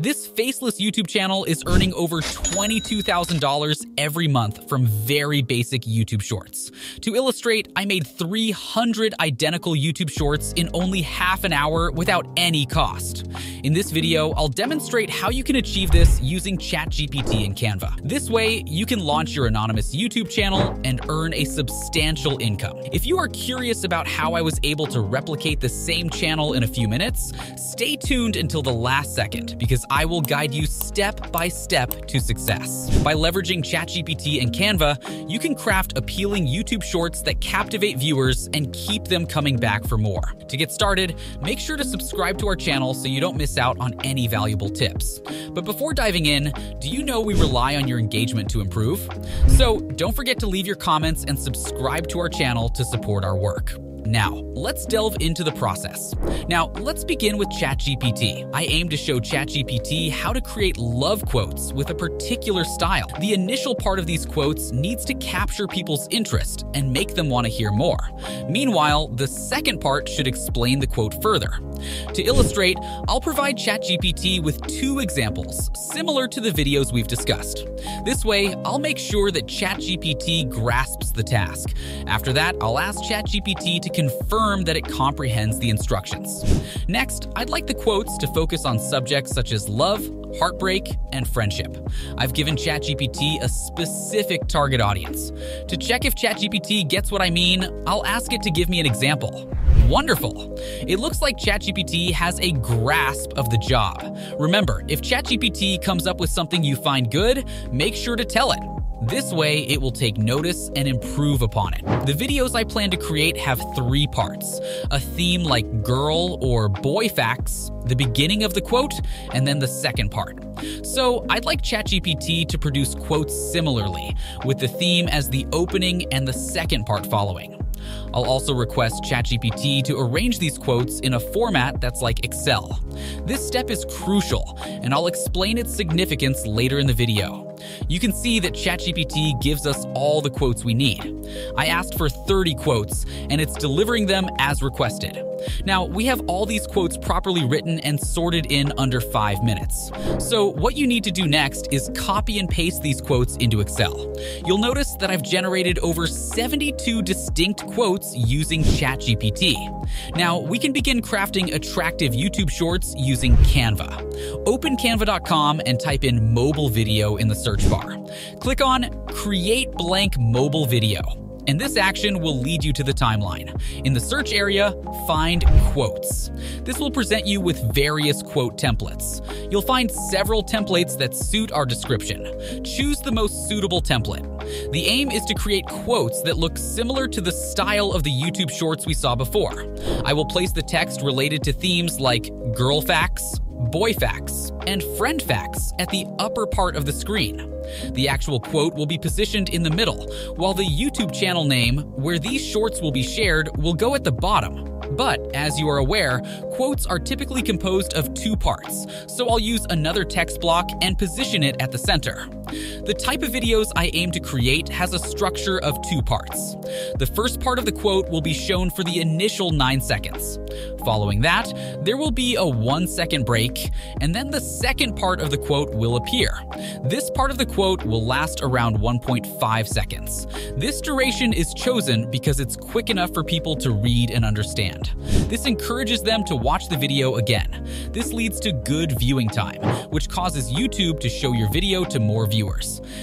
This faceless YouTube channel is earning over $22,000 every month from very basic YouTube shorts. To illustrate, I made 300 identical YouTube shorts in only half an hour without any cost. In this video, I'll demonstrate how you can achieve this using ChatGPT and Canva. This way, you can launch your anonymous YouTube channel and earn a substantial income. If you are curious about how I was able to replicate the same channel in a few minutes, stay tuned until the last second because I will guide you step by step to success. By leveraging ChatGPT and Canva, you can craft appealing YouTube shorts that captivate viewers and keep them coming back for more. To get started, make sure to subscribe to our channel so you don't miss out on any valuable tips. But before diving in, do you know we rely on your engagement to improve? So don't forget to leave your comments and subscribe to our channel to support our work. Now, let's delve into the process. Now, let's begin with ChatGPT. I aim to show ChatGPT how to create love quotes with a particular style. The initial part of these quotes needs to capture people's interest and make them want to hear more. Meanwhile, the second part should explain the quote further. To illustrate, I'll provide ChatGPT with two examples, similar to the videos we've discussed. This way, I'll make sure that ChatGPT grasps the task. After that, I'll ask ChatGPT to confirm that it comprehends the instructions. Next, I'd like the quotes to focus on subjects such as love, heartbreak, and friendship. I've given ChatGPT a specific target audience. To check if ChatGPT gets what I mean, I'll ask it to give me an example. Wonderful! It looks like ChatGPT has a grasp of the job. Remember, if ChatGPT comes up with something you find good, make sure to tell it. This way, it will take notice and improve upon it. The videos I plan to create have three parts a theme like girl or boy facts, the beginning of the quote, and then the second part. So, I'd like ChatGPT to produce quotes similarly, with the theme as the opening and the second part following. I'll also request ChatGPT to arrange these quotes in a format that's like Excel. This step is crucial, and I'll explain its significance later in the video. You can see that ChatGPT gives us all the quotes we need. I asked for 30 quotes, and it's delivering them as requested. Now, we have all these quotes properly written and sorted in under 5 minutes. So what you need to do next is copy and paste these quotes into Excel. You'll notice that I've generated over 72 distinct quotes using ChatGPT. Now, we can begin crafting attractive YouTube shorts using Canva. Open canva.com and type in mobile video in the search bar. Click on Create Blank Mobile Video and this action will lead you to the timeline. In the search area, find quotes. This will present you with various quote templates. You'll find several templates that suit our description. Choose the most suitable template. The aim is to create quotes that look similar to the style of the YouTube shorts we saw before. I will place the text related to themes like girl facts, boy facts, and friend facts at the upper part of the screen. The actual quote will be positioned in the middle, while the YouTube channel name, where these shorts will be shared, will go at the bottom. But, as you are aware, quotes are typically composed of two parts, so I'll use another text block and position it at the center. The type of videos I aim to create has a structure of two parts. The first part of the quote will be shown for the initial 9 seconds. Following that, there will be a 1 second break, and then the second part of the quote will appear. This part of the quote will last around 1.5 seconds. This duration is chosen because it's quick enough for people to read and understand. This encourages them to watch the video again. This leads to good viewing time, which causes YouTube to show your video to more viewers.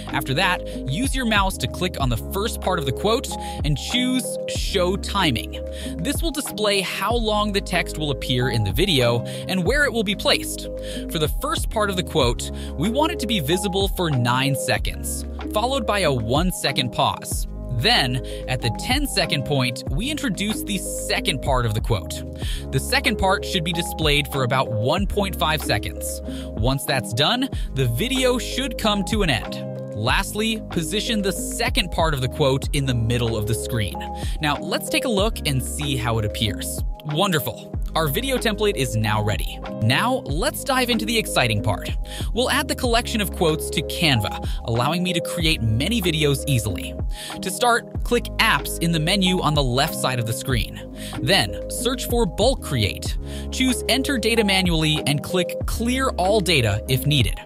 After that, use your mouse to click on the first part of the quote and choose Show Timing. This will display how long the text will appear in the video and where it will be placed. For the first part of the quote, we want it to be visible for 9 seconds, followed by a 1 second pause. Then, at the 10 second point, we introduce the second part of the quote. The second part should be displayed for about 1.5 seconds. Once that's done, the video should come to an end. Lastly, position the second part of the quote in the middle of the screen. Now, let's take a look and see how it appears. Wonderful. Our video template is now ready. Now, let's dive into the exciting part. We'll add the collection of quotes to Canva, allowing me to create many videos easily. To start, click Apps in the menu on the left side of the screen. Then, search for Bulk Create. Choose Enter Data Manually and click Clear All Data if needed.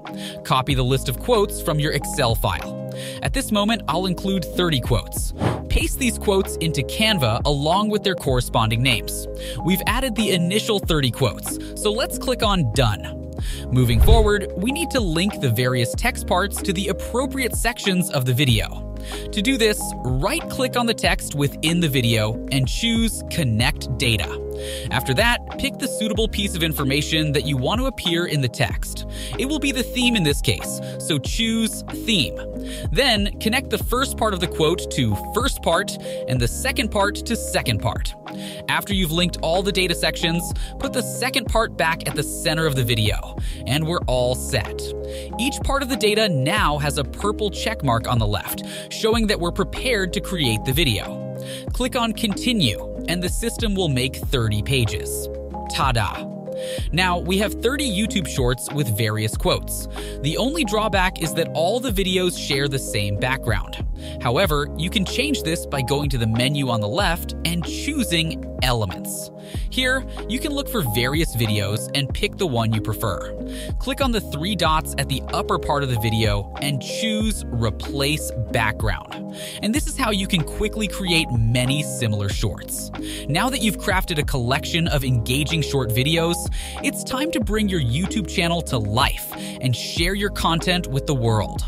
Copy the list of quotes from your Excel file. At this moment, I'll include 30 quotes. Paste these quotes into Canva along with their corresponding names. We've added the initial 30 quotes, so let's click on Done. Moving forward, we need to link the various text parts to the appropriate sections of the video. To do this, right-click on the text within the video and choose Connect Data. After that, pick the suitable piece of information that you want to appear in the text. It will be the theme in this case, so choose Theme. Then, connect the first part of the quote to first part and the second part to second part. After you've linked all the data sections, put the second part back at the center of the video, and we're all set. Each part of the data now has a purple check mark on the left, showing that we're prepared to create the video. Click on Continue, and the system will make 30 pages. Ta-da! Now, we have 30 YouTube shorts with various quotes. The only drawback is that all the videos share the same background. However, you can change this by going to the menu on the left and choosing Elements. Here, you can look for various videos and pick the one you prefer. Click on the three dots at the upper part of the video and choose Replace Background. And this is how you can quickly create many similar shorts. Now that you've crafted a collection of engaging short videos, it's time to bring your YouTube channel to life and share your content with the world.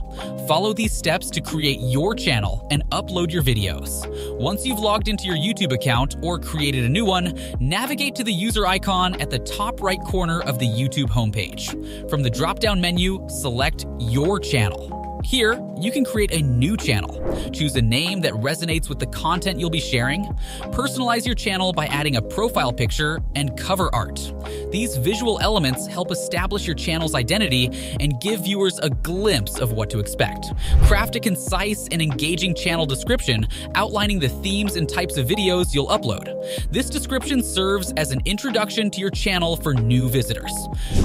Follow these steps to create your channel and upload your videos. Once you've logged into your YouTube account or created a new one, navigate to the user icon at the top right corner of the YouTube homepage. From the drop-down menu, select Your Channel. Here, you can create a new channel. Choose a name that resonates with the content you'll be sharing. Personalize your channel by adding a profile picture and cover art. These visual elements help establish your channel's identity and give viewers a glimpse of what to expect. Craft a concise and engaging channel description outlining the themes and types of videos you'll upload. This description serves as an introduction to your channel for new visitors.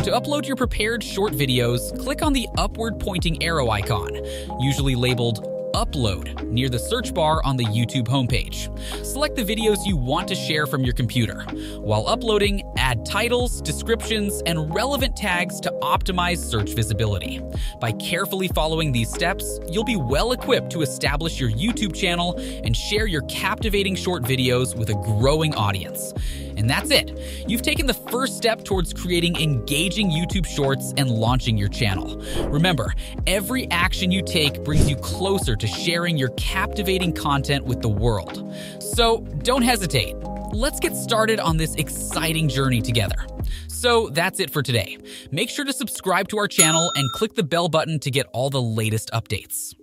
To upload your prepared short videos, click on the upward pointing arrow icon, usually labeled Upload near the search bar on the YouTube homepage. Select the videos you want to share from your computer. While uploading, add titles, descriptions, and relevant tags to optimize search visibility. By carefully following these steps, you'll be well equipped to establish your YouTube channel and share your captivating short videos with a growing audience. And that's it. You've taken the first step towards creating engaging YouTube shorts and launching your channel. Remember, every action you take brings you closer to sharing your captivating content with the world. So don't hesitate. Let's get started on this exciting journey together. So that's it for today. Make sure to subscribe to our channel and click the bell button to get all the latest updates.